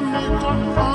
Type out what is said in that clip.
Juanita.